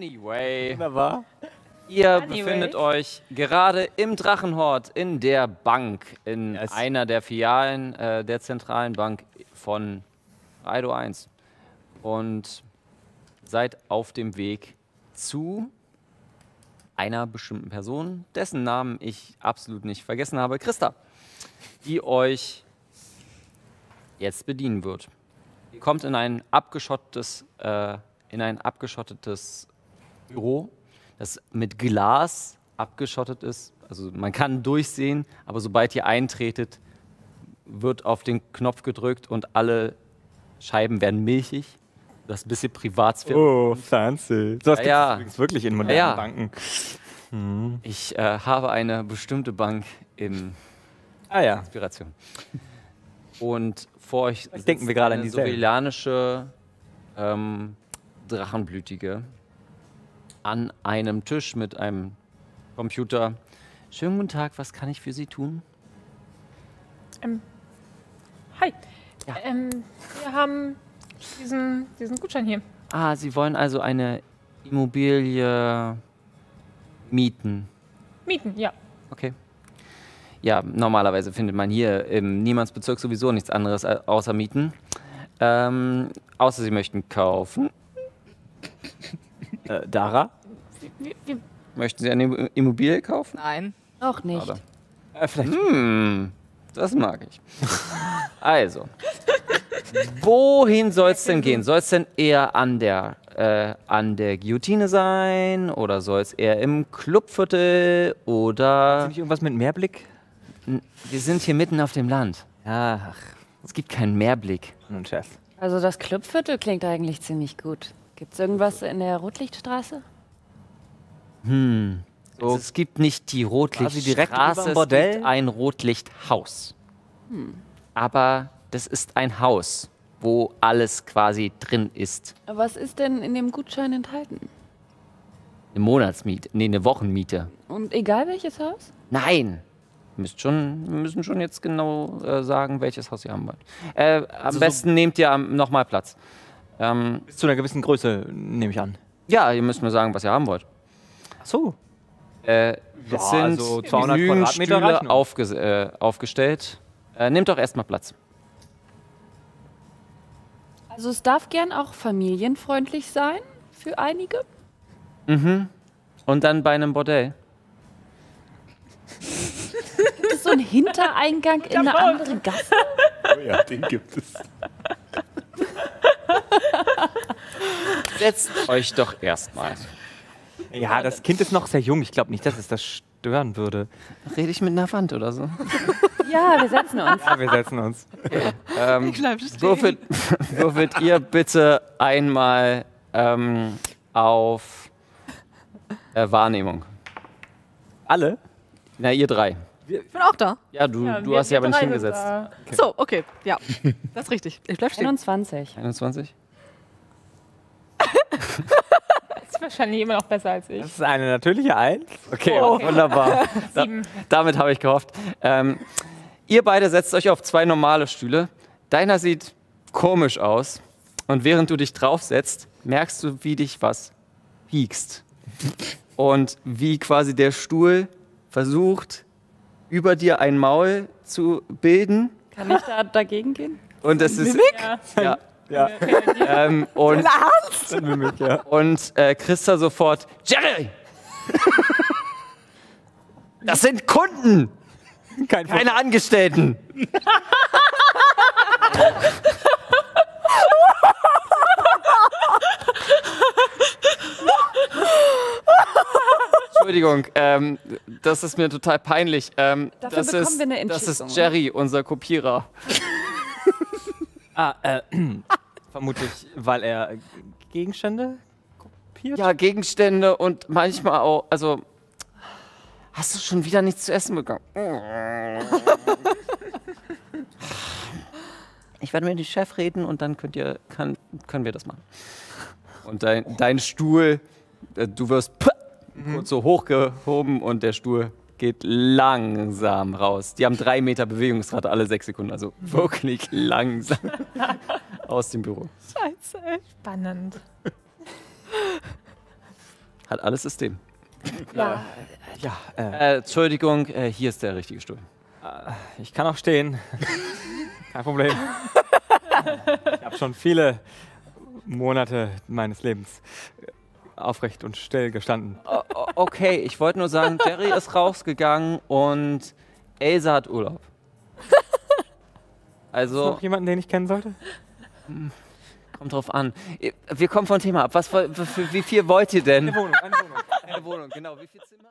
Anyway, Wunderbar. ihr Anyway. befindet euch gerade im Drachenhort in der Bank, in Yes. einer der Filialen äh, der zentralen Bank von Raido 1. Und seid auf dem Weg zu einer bestimmten Person, dessen Namen ich absolut nicht vergessen habe, Christa, die euch jetzt bedienen wird. Ihr kommt in ein abgeschottetes, äh, in ein abgeschottetes Büro, das mit Glas abgeschottet ist. Also man kann durchsehen, aber sobald ihr eintretet, wird auf den Knopf gedrückt und alle Scheiben werden milchig. Das ist ein bisschen Privatsphäre. Oh, fancy. So was Ja, gibt's ja. übrigens wirklich in modernen Ja, ja. Banken. Ich äh, habe eine bestimmte Bank in Ah ja. Inspiration. Und vor euch denken wir gerade an sovilanische ähm, Drachenblütige an einem Tisch mit einem Computer. Schönen guten Tag, was kann ich für Sie tun? Ähm, hi. Ja. Ähm, wir haben diesen, diesen Gutschein hier. Ah, Sie wollen also eine Immobilie mieten. Mieten, ja. Okay. Ja, normalerweise findet man hier im Niemandsbezirk sowieso nichts anderes au- außer Mieten. Ähm, außer Sie möchten kaufen. Äh, Dara? Möchten Sie eine Immobilie kaufen? Nein. Noch nicht. Äh, vielleicht. Hm, das mag ich. Also, wohin soll es denn gehen? Soll es denn eher an der, äh, an der Guillotine sein? Oder soll es eher im Clubviertel? Ist Oder. nicht irgendwas mit Mehrblick? N- Wir sind hier mitten auf dem Land. Ja, ach, Es gibt keinen Mehrblick. nun Chef. Also das Clubviertel klingt eigentlich ziemlich gut. Gibt's irgendwas in der Rotlichtstraße? Hm. Also es gibt nicht die Rotlichtstraße, es Bordell? gibt ein Rotlichthaus. Aber das ist ein Haus, wo alles quasi drin ist. Was ist denn in dem Gutschein enthalten? Eine Monatsmiete, nee, eine Wochenmiete. Und egal welches Haus? Nein. Ihr müsst schon, wir müssen schon jetzt genau äh, sagen, welches Haus ihr haben wollt. Äh, am Also so- besten nehmt ihr nochmal Platz. Ähm, Bis zu einer gewissen Größe, nehme ich an. ja, ihr müsst mir sagen, was ihr haben wollt. Ach so. Äh, Ja, es sind also 200 genügend Quadratmeter Stühle aufges äh, aufgestellt. Äh, nehmt doch erstmal Platz. Also es darf gern auch familienfreundlich sein für einige. Mhm. Und dann bei einem Bordell. Gibt es so einen Hintereingang in eine andere Gasse? Oh ja, den gibt es. Setzt euch doch erstmal. Ja, das Kind ist noch sehr jung. Ich glaube nicht, dass es das stören würde. Rede ich mit einer Wand oder so? Ja, wir setzen uns. Ja, wir setzen uns. Ähm, bleib stehen. würfelt, würfelt ihr bitte einmal ähm, auf äh, Wahrnehmung. Alle? Na, ihr drei. Ich bin auch da. Ja, du, ja, du wir- hast dich aber nicht drei sind hingesetzt. da. So, okay. Ja, das ist richtig. Ich bleib stehen. 21. 21? Ist wahrscheinlich immer noch besser als ich. Das ist eine natürliche Eins. Okay, Oh, okay. wunderbar. Da, damit habe ich gehofft. Ähm, ihr beide setzt euch auf zwei normale Stühle. Deiner sieht komisch aus. Und während du dich draufsetzt, merkst du, wie dich was piekst. Und wie quasi der Stuhl versucht, über dir ein Maul zu bilden. Kann ich da dagegen gehen? Und es ist. Ja. Ja. Ja, Ähm, und dann Mimik, ja. und äh, Christa sofort: Jerry! Das sind Kunden, Kein keine Angestellten. Entschuldigung, ähm, das ist mir total peinlich. Ähm, Dafür das, bekommen ist, wir eine das Entschädigung. ist Jerry, unser Kopierer. Ah, äh, vermutlich, weil er Gegenstände kopiert? Ja, Gegenstände und manchmal auch, also. Hast du schon wieder nichts zu essen bekommen? Ich werde mit dem Chef reden und dann könnt ihr, kann, können wir das machen. Und dein, dein Stuhl, äh, du wirst kurz so hochgehoben und der Stuhl geht langsam raus. Die haben drei Meter Bewegungsrate alle sechs Sekunden, also wirklich langsam aus dem Büro. Scheiße, ey. Spannend. Hat alles System. Ja. Ja, äh, Äh, Entschuldigung, äh, hier ist der richtige Stuhl. ich kann auch stehen. Kein Problem. ich habe schon viele Monate meines Lebens aufrecht und still gestanden. O okay, ich wollte nur sagen, Jerry ist rausgegangen und Elsa hat Urlaub. Ist Also, noch jemanden, den ich kennen sollte? Kommt drauf an. Äh, wir kommen vom Thema ab. Was, wie viel wollt ihr denn? Eine Wohnung, eine Wohnung. Eine Wohnung, genau. Wie viel Zimmer?